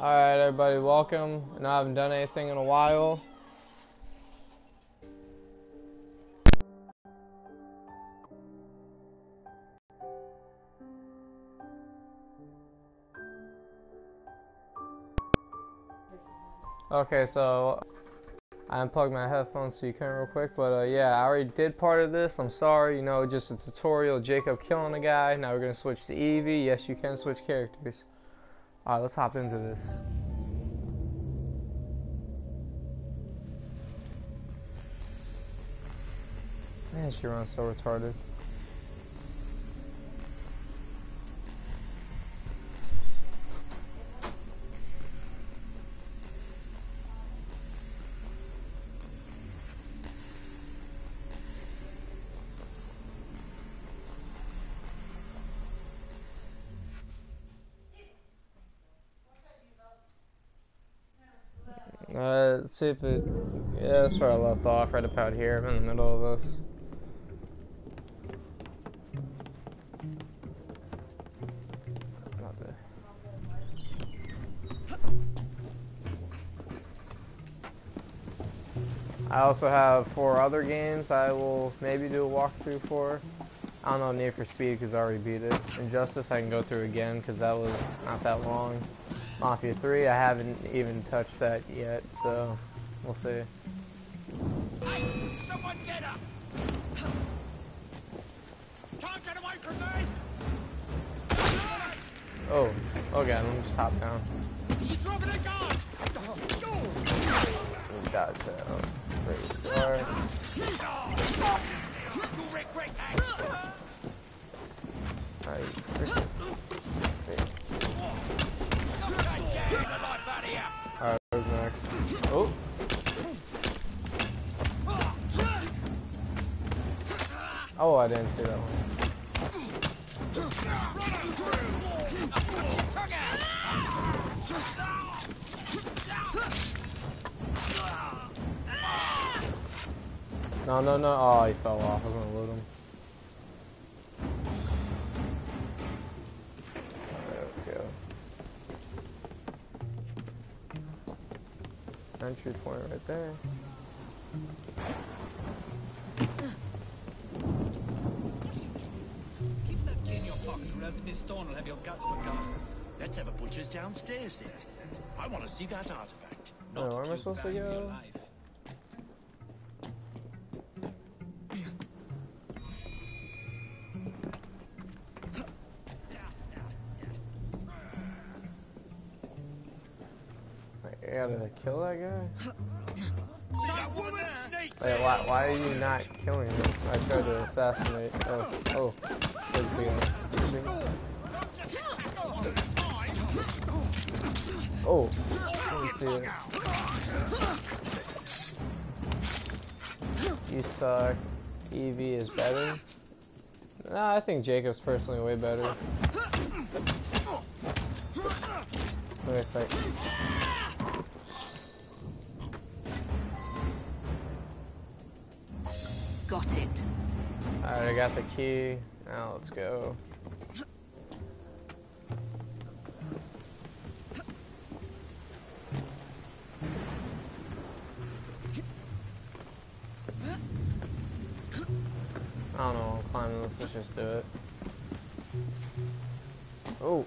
Alright, everybody, welcome. Know I haven't done anything in a while. Okay, so I unplugged my headphones so you can real quick, but uh, yeah, I already did part of this. I'm sorry, you know, just a tutorial. Jacob killing a guy. Now we're gonna switch to Evie. Yes, you can switch characters. Alright, let's hop into this. Man, she runs so retarded. See if it. Yeah, that's where I left off, right about here. I'm in the middle of this. I also have four other games I will maybe do a walkthrough for. I don't know Need for Speed because I already beat it. Injustice I can go through again because that was not that long. Mafia 3, I haven't even touched that yet, so we'll see. Hey, someone get her! Can't get away from me! Oh, okay, let me just hop down. She's dropping a gun! Gotcha. Pretty far. You'll regret that! Didn't see that one. No, no, no. Oh, he fell off. I was gonna loot him. Alright, let's go. Entry point right there. Your pocket, or else Miss Thorne will have your guts for guns. Let's have a butcher's downstairs there. I want to see that artifact. Oh, where am I supposed to value your go? life. Wait, I gotta kill that guy? Wait, why, why are you not killing him? I tried to assassinate. Oh, oh. There's. Oh. You suck. Evie is better. Nah, I think Jacob's personally way better. Wait a sec. Got the key. Now let's go. I don't know, I'm climbing this, let's just do it. Oh,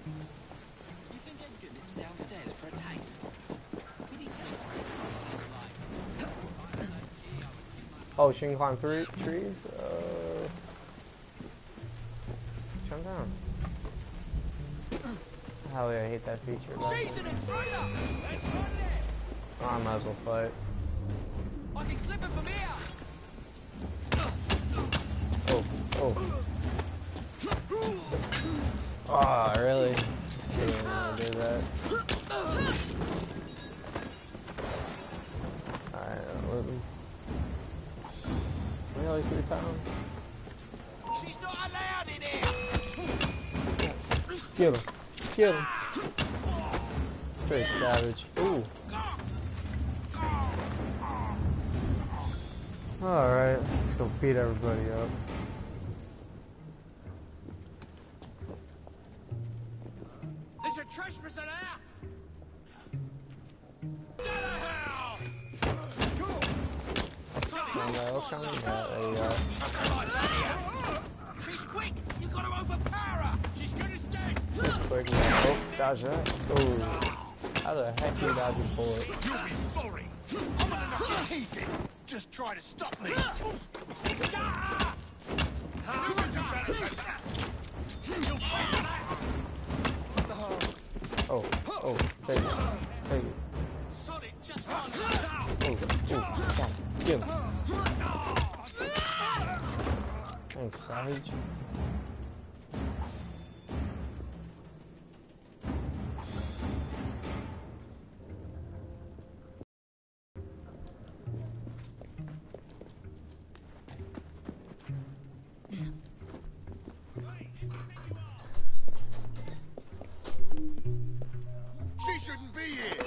oh, she can climb three trees? Uh, jump down. Hell yeah, I hate that feature. but- She's an intruder! That's right there! Oh, I might as well fight. I can clip him from here! Oh, oh. Ah, really? Didn't want to do that. Alright, loot him. Really, three pounds? She's not allowed in here! Kill him kill him. Savage. Ooh. Alright, let's go beat everybody up. There's a trespass on There. She's quick! You gotta overpower her! Oh, dodge that. Ooh. How the heck you dodge a bullet? You'll be sorry. I'm gonna knock your teeth in. Just try to stop me. Oh, oh, take it. Take it. Oh, oh, stop. Get him. Thanks, Savage. Shouldn't be here.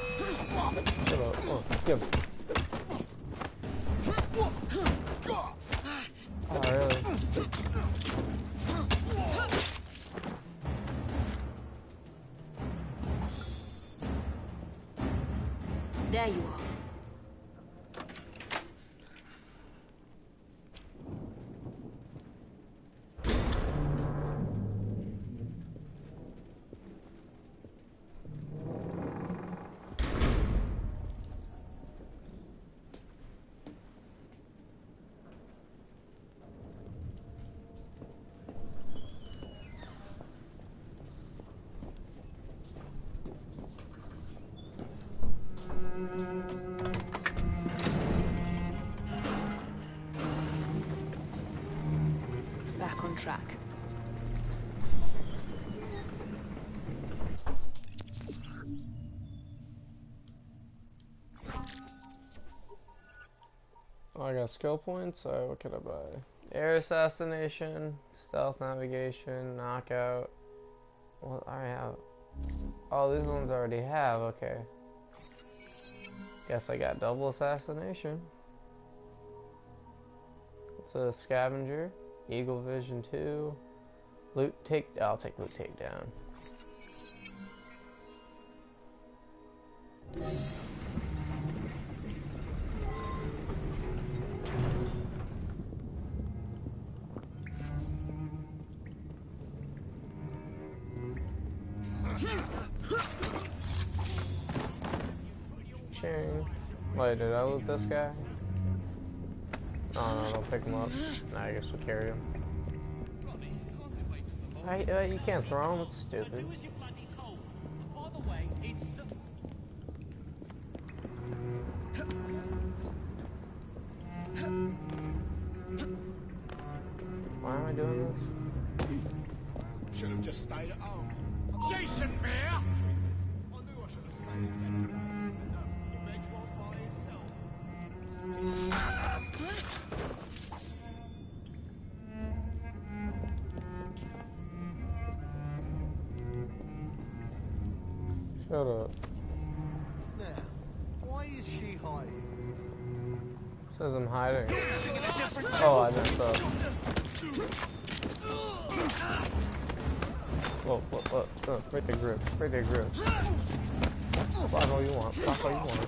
Back on track. I got skill points. So what can I buy? Air assassination, stealth navigation, knockout. Well, I have. Oh, these ones already have. Okay. Guess I got double assassination. It's a scavenger, eagle vision two, loot take. I'll take loot takedown. Ching. Wait, did I loot this guy? Oh no, don't pick him up. Nah, I guess we'll carry him. I, uh, you can't throw him, it's stupid. Do as you bloody told. By the way, it's. Why am I doing this? Should have just stayed at home. Jason Bear! I knew I should have stayed I'm. Oh, I messed up. Whoa, whoa, whoa. Oh, right there, grip. Right there, grip. Block all you want. Block all you want.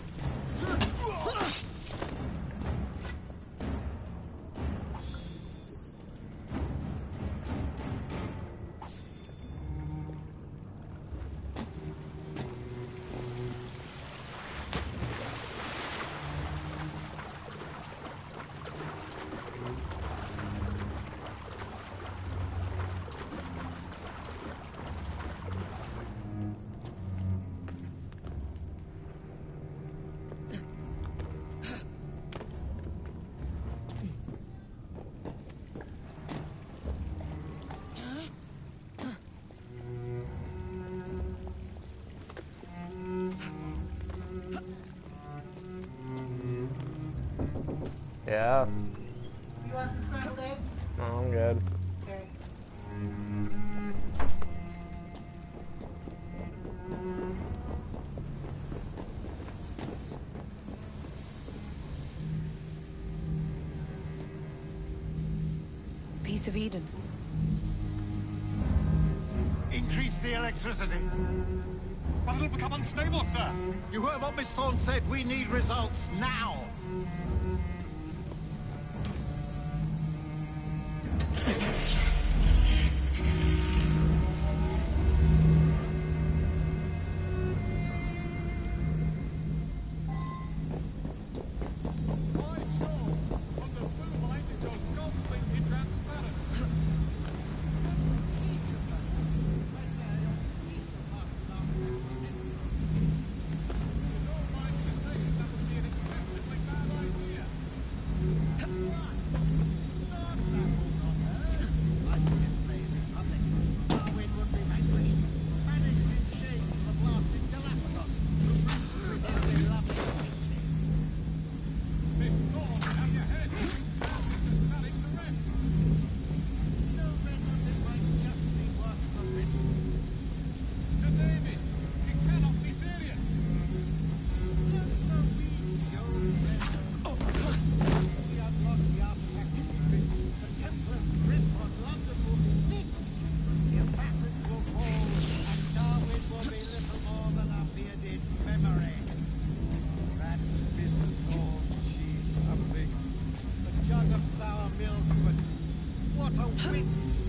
Yeah. You want some scrambled eggs? No, I'm good. Okay. Piece of Eden. Increase the electricity. But it'll become unstable, sir. You heard what Miss Thorne said. We need results now. What a wit!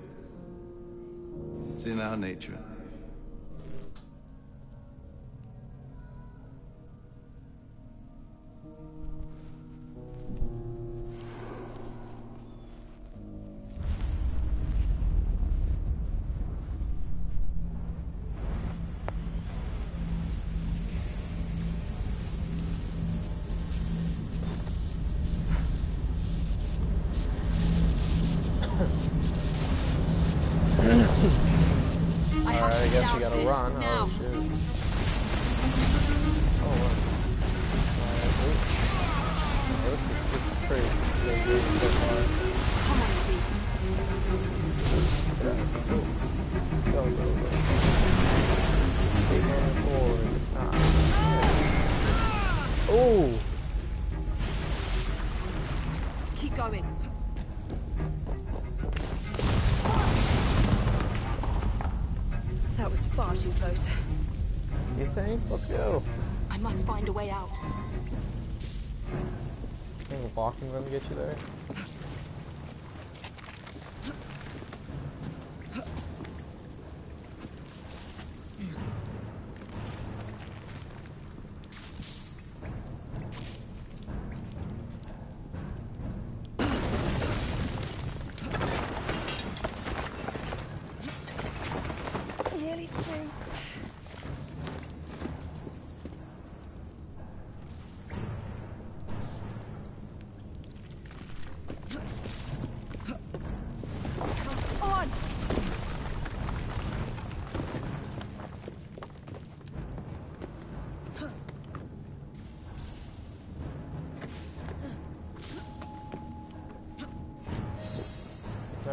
It's in our nature. Walking gonna get you there?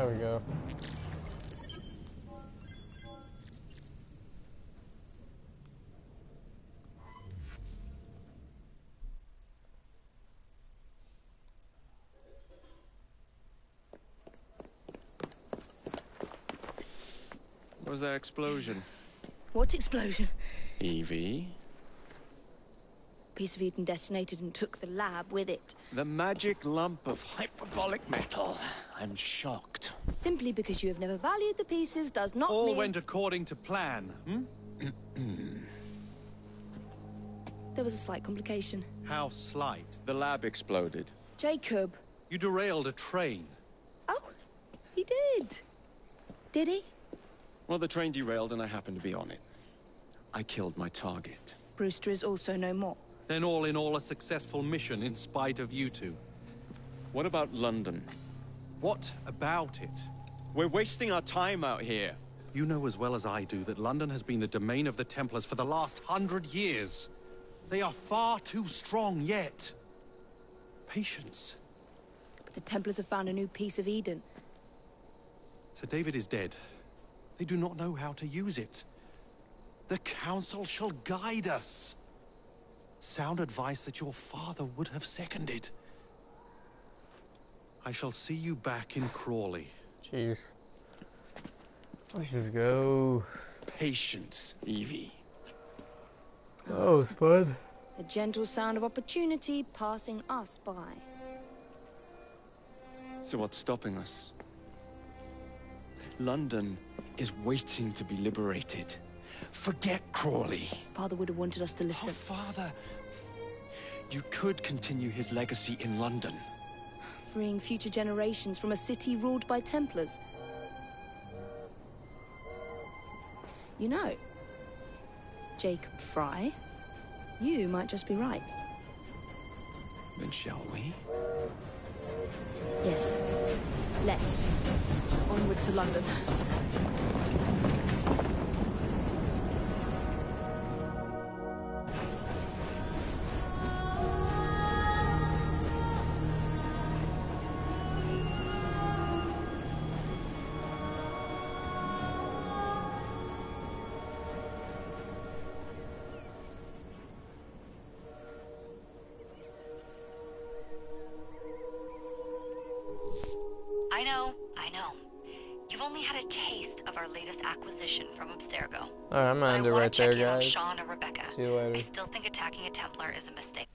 There we go. What was that explosion? What explosion? Evie? Piece of Eden detonated and took the lab with it. The magic lump of hyperbolic metal. I'm shocked. Simply because you have never valued the pieces does not All mean... went according to plan, hmm? There was a slight complication. How slight. The lab exploded. Jacob. You derailed a train. Oh, He did. Did he? Well, the train derailed and I happened to be on it. I killed my target. Brewster is also no more. Then all in all a successful mission in spite of you two. What about London? What about it? We're wasting our time out here. You know as well as I do that London has been the domain of the Templars for the last hundred years. They are far too strong yet. Patience. But the Templars have found a new piece of Eden. Sir David is dead. They do not know how to use it. The Council shall guide us. Sound advice that your father would have seconded. I shall see you back in Crawley. Jeez. Let's just go. Patience, Evie. Oh, was fun. A gentle sound of opportunity passing us by. So what's stopping us? London is waiting to be liberated. Forget Crawley. Father would have wanted us to listen. Oh, listen. father. You could continue his legacy in London. Freeing future generations from a city ruled by Templars. You know, Jacob Frye, you might just be right. Then shall we? Yes. Let's. Onward to London. I know, I know. You've only had a taste of our latest acquisition from Abstergo. Alright, I'm gonna end it right there, guys. Shaun and Rebecca. See you later. I still think attacking a Templar is a mistake.